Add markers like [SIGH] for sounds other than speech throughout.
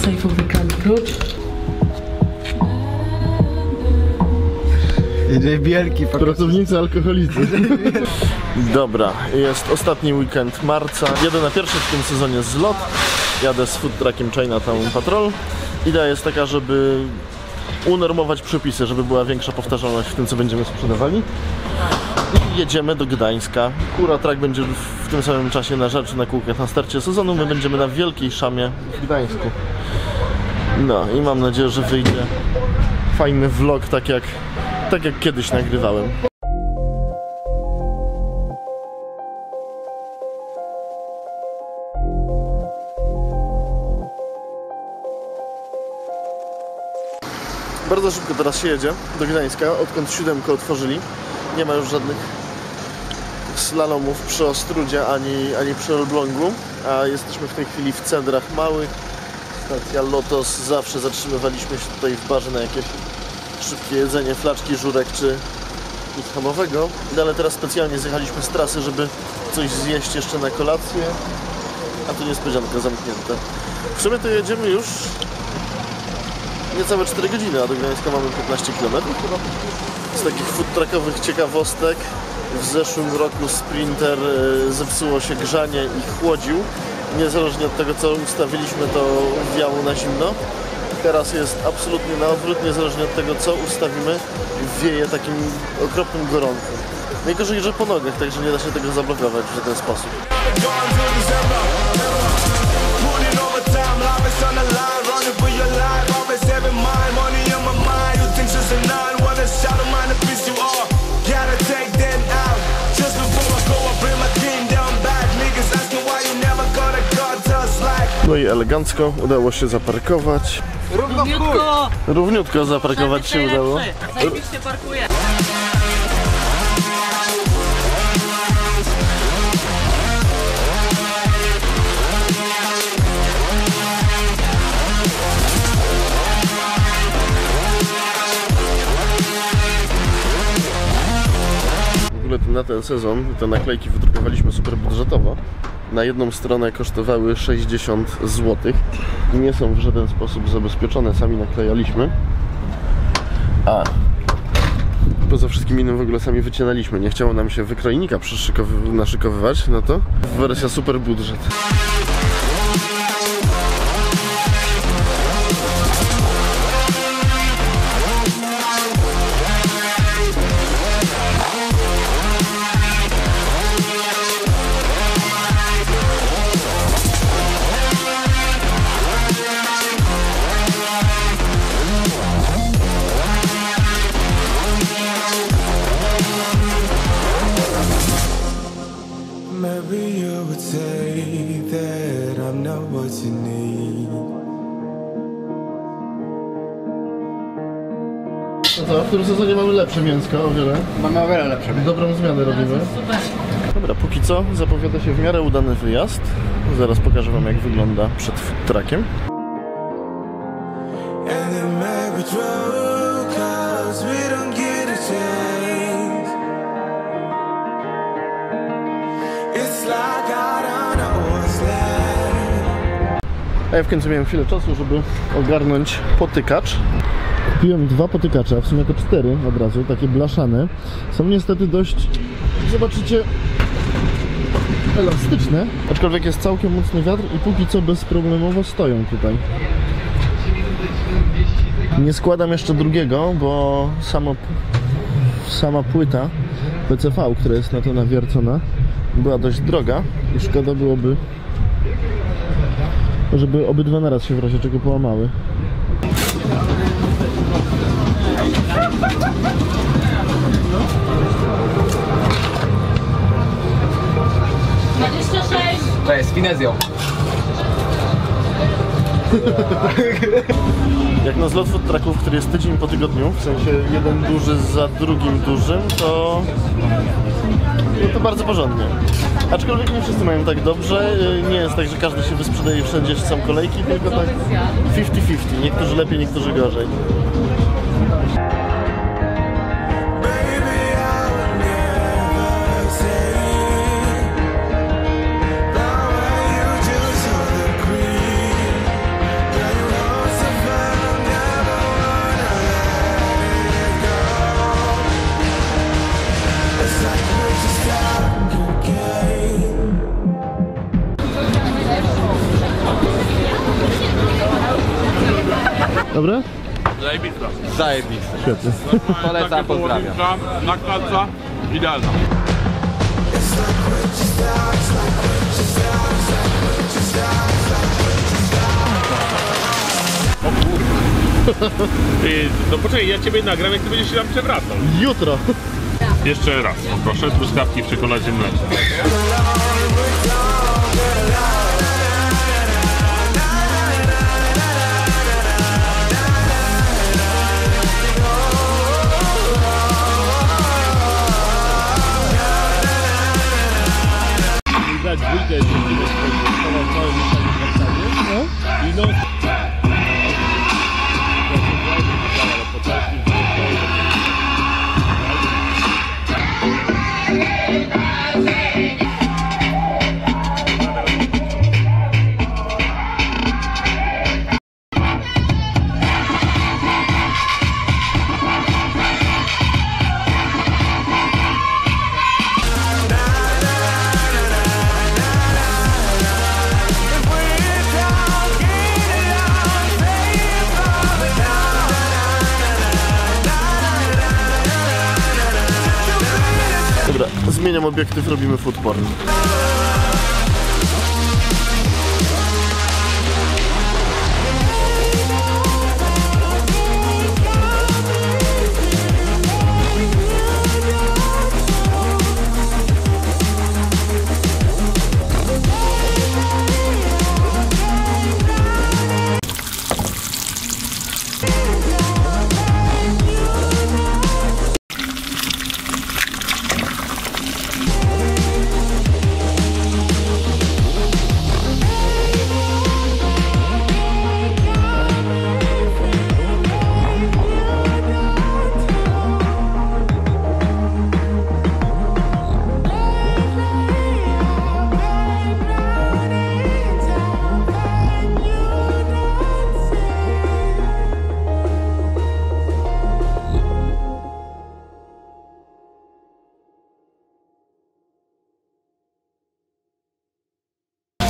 Z sejfu wykrali klucz. Wielki Pracownicy alkoholicy. [LAUGHS] Dobra, jest ostatni weekend marca. Jadę na pierwszy w tym sezonie zlot. Jadę z food truckiem Chinatown Patrol. Idea jest taka, żeby unormować przepisy, żeby była większa powtarzalność w tym, co będziemy sprzedawali. Jedziemy do Gdańska. Kura Track będzie w tym samym czasie na rzeczy na kółkach na starcie sezonu. My będziemy na Wielkiej Szamie w Gdańsku. No i mam nadzieję, że wyjdzie fajny vlog, tak jak, tak jak kiedyś nagrywałem. Bardzo szybko teraz się jedzie do Gdańska, odkąd siódemkę otworzyli. Nie ma już żadnych slalomów przy Ostrudzie ani, ani przy Elblągu, a jesteśmy w tej chwili w Cedrach Małych. Stacja Lotos, zawsze zatrzymywaliśmy się tutaj w barze na jakieś szybkie jedzenie, flaczki, żurek czy nic hamowego. No ale teraz specjalnie zjechaliśmy z trasy, żeby coś zjeść jeszcze na kolację, a tu niespodzianka zamknięta. W sumie to jedziemy już niecałe 4 godziny, a do Gdańska mamy 15 km. Z takich food truckowych ciekawostek w zeszłym roku Sprinter e, zepsuło się grzanie i chłodził. Niezależnie od tego co ustawiliśmy to wiało na zimno. Teraz jest absolutnie na odwrót, niezależnie od tego co ustawimy wieje takim okropnym gorącym. Najgorzej, że po nogach, także nie da się tego zablokować w żaden sposób. No i elegancko udało się zaparkować. Równiutko! Równiutko zaparkować się udało. Zajebiście parkuje. W ogóle to na ten sezon te naklejki wydrukowaliśmy super budżetowo. Na jedną stronę kosztowały 60 zł nie są w żaden sposób zabezpieczone, sami naklejaliśmy. A poza wszystkim innym w ogóle sami wycinaliśmy. Nie chciało nam się wykrojnika naszykowywać, no to wersja super budżet. No to w tym sezonie mamy lepsze mięsko o wiele. Mamy o wiele lepsze. Dobrą zmianę robimy. Dobra, póki co zapowiada się w miarę udany wyjazd. Zaraz pokażę Wam jak wygląda przed left. A ja w końcu miałem chwilę czasu, żeby ogarnąć potykacz. Kupiłem dwa potykacze, a w sumie to cztery od razu, takie blaszane. Są niestety dość, zobaczycie, elastyczne, aczkolwiek jest całkiem mocny wiatr i póki co bezproblemowo stoją tutaj. Nie składam jeszcze drugiego, bo samo, sama płyta PCV, która jest na to nawiercona, była dość droga i szkoda byłoby żeby obydwa naraz się w razie czego połamały. Finezją. [LAUGHS] Jak na zlot food trucków, który jest tydzień po tygodniu, w sensie jeden duży za drugim dużym, to, no to bardzo porządnie. Aczkolwiek nie wszyscy mają tak dobrze. Nie jest tak, że każdy się wysprzedaje wszędzie, są kolejki, tylko tak 50-50. Niektórzy lepiej, niektórzy gorzej. Dobre? Zajebista. Zajebiste. Świetnie. [LAUGHS] Polecam, pozdrawiam. połowicza, nakładca, idealna. [LAUGHS] Ty, no poczekaj, ja ciebie nagram, jak ty będziesz się tam przewracał. Jutro. Jeszcze raz, proszę, truskawki w czekoladzie mlecznej. Dobra, zmieniam obiektyw, robimy food.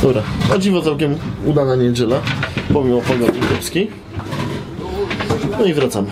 Dobra, o dziwo całkiem udana niedziela, pomimo pogody kiepskiej. No i wracamy.